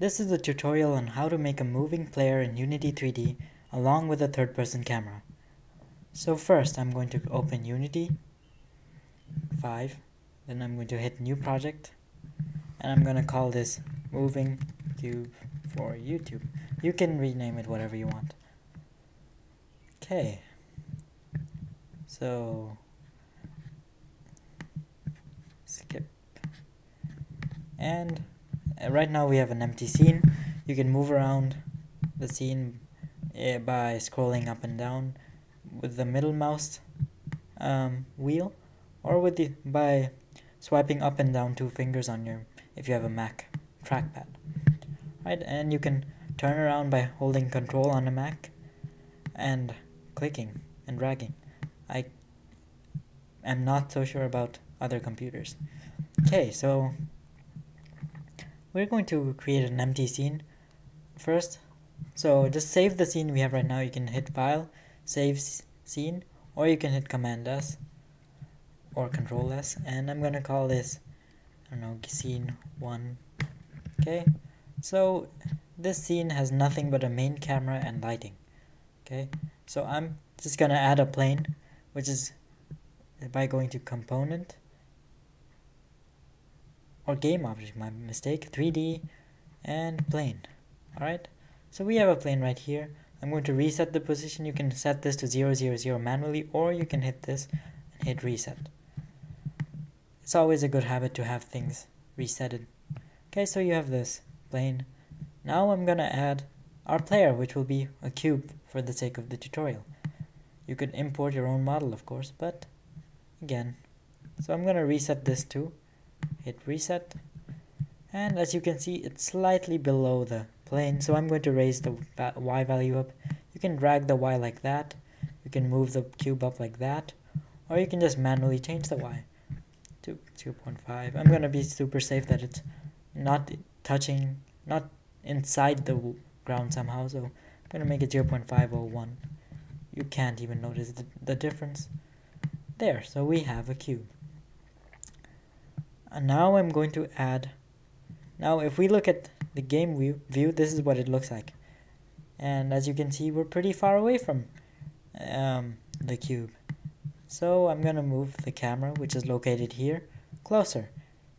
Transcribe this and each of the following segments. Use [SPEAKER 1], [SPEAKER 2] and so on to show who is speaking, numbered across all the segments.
[SPEAKER 1] This is a tutorial on how to make a moving player in Unity 3D along with a third person camera. So first I'm going to open Unity 5, then I'm going to hit new project and I'm going to call this moving cube for YouTube. You can rename it whatever you want. Okay. So skip and right now we have an empty scene. You can move around the scene uh, by scrolling up and down with the middle mouse um, wheel or with the by swiping up and down two fingers on your if you have a Mac trackpad. Right and you can turn around by holding control on a Mac and clicking and dragging. I am not so sure about other computers. Okay so we're going to create an empty scene first. So just save the scene we have right now. You can hit file, save scene, or you can hit command S or control S. And I'm gonna call this, I don't know, scene one. Okay, so this scene has nothing but a main camera and lighting. Okay, so I'm just gonna add a plane, which is by going to component or game object, my mistake, 3D and plane. Alright, so we have a plane right here. I'm going to reset the position. You can set this to 0, 0, 0 manually or you can hit this and hit reset. It's always a good habit to have things resetted. Okay, so you have this plane. Now I'm gonna add our player, which will be a cube for the sake of the tutorial. You could import your own model, of course, but again, so I'm gonna reset this too hit reset. And as you can see it's slightly below the plane so I'm going to raise the y value up. You can drag the y like that. You can move the cube up like that. Or you can just manually change the y. To 2.5 I'm gonna be super safe that it's not touching not inside the ground somehow so I'm gonna make it 0.501 you can't even notice the, the difference. There so we have a cube and now I'm going to add now if we look at the game view, view this is what it looks like. And as you can see we're pretty far away from um, the cube. So I'm gonna move the camera which is located here closer.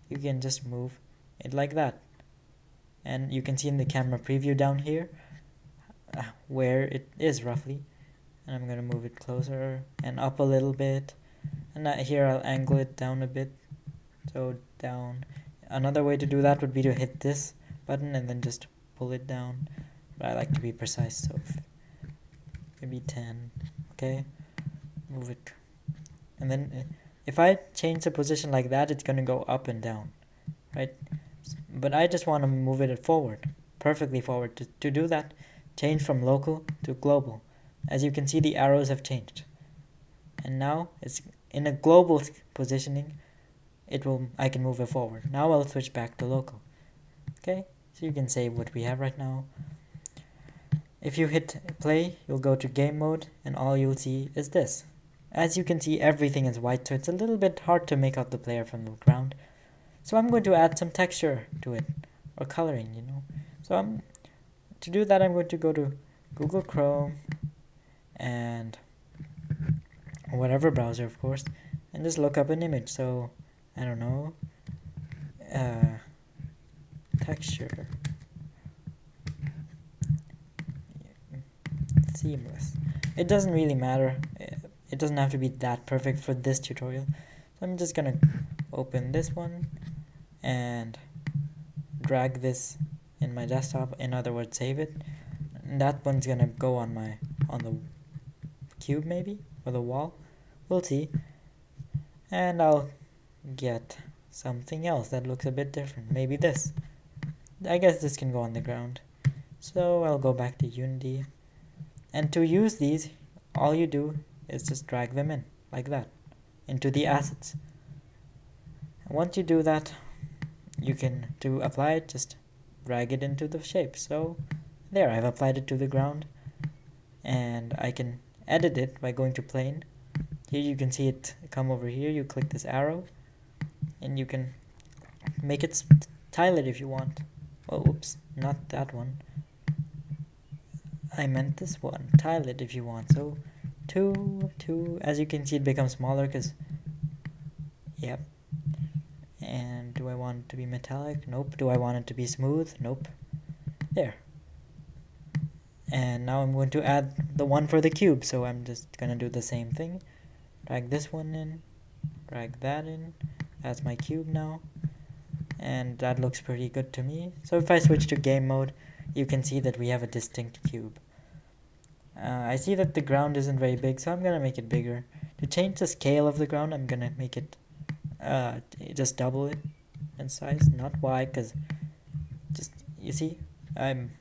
[SPEAKER 1] You can just move it like that. And you can see in the camera preview down here uh, where it is roughly. And I'm gonna move it closer and up a little bit. And uh, here I'll angle it down a bit so down. Another way to do that would be to hit this button and then just pull it down. But I like to be precise so maybe 10 okay? Move it. And then uh, if I change the position like that it's gonna go up and down right? But I just want to move it forward perfectly forward. To, to do that change from local to global. As you can see the arrows have changed. And now it's in a global positioning it will I can move it forward. Now I'll switch back to local. Okay, so you can save what we have right now. If you hit play, you'll go to game mode and all you'll see is this. As you can see, everything is white, so it's a little bit hard to make out the player from the ground. So I'm going to add some texture to it, or coloring, you know. So I'm, to do that, I'm going to go to Google Chrome and whatever browser, of course, and just look up an image. So I don't know, uh, texture, seamless. It doesn't really matter. It doesn't have to be that perfect for this tutorial. So I'm just gonna open this one and drag this in my desktop. In other words, save it. And that one's gonna go on my on the cube maybe or the wall. We'll see. And I'll get something else that looks a bit different. Maybe this. I guess this can go on the ground. So I'll go back to Unity. And to use these, all you do is just drag them in, like that, into the assets. Once you do that, you can, to apply it, just drag it into the shape. So there, I've applied it to the ground. And I can edit it by going to plane. Here you can see it come over here. You click this arrow and you can make it tile it if you want. Oh, oops, not that one. I meant this one. Tile it if you want. So, two, two. As you can see, it becomes smaller because, yep. And do I want it to be metallic? Nope. Do I want it to be smooth? Nope. There. And now I'm going to add the one for the cube. So I'm just going to do the same thing. Drag this one in. Drag that in. That's my cube now. And that looks pretty good to me. So if I switch to game mode, you can see that we have a distinct cube. Uh, I see that the ground isn't very big, so I'm gonna make it bigger. To change the scale of the ground, I'm gonna make it, uh, just double it in size, not Y, because just, you see, I'm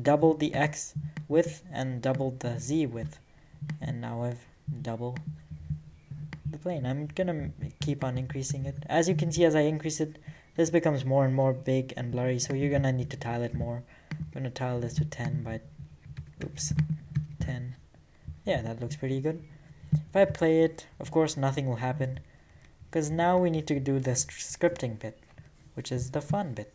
[SPEAKER 1] doubled the X width and doubled the Z width, and now I've double the plane. I'm gonna keep on increasing it. As you can see, as I increase it, this becomes more and more big and blurry, so you're gonna need to tile it more. I'm gonna tile this to 10 by, oops, 10. Yeah, that looks pretty good. If I play it, of course nothing will happen, because now we need to do the scripting bit, which is the fun bit.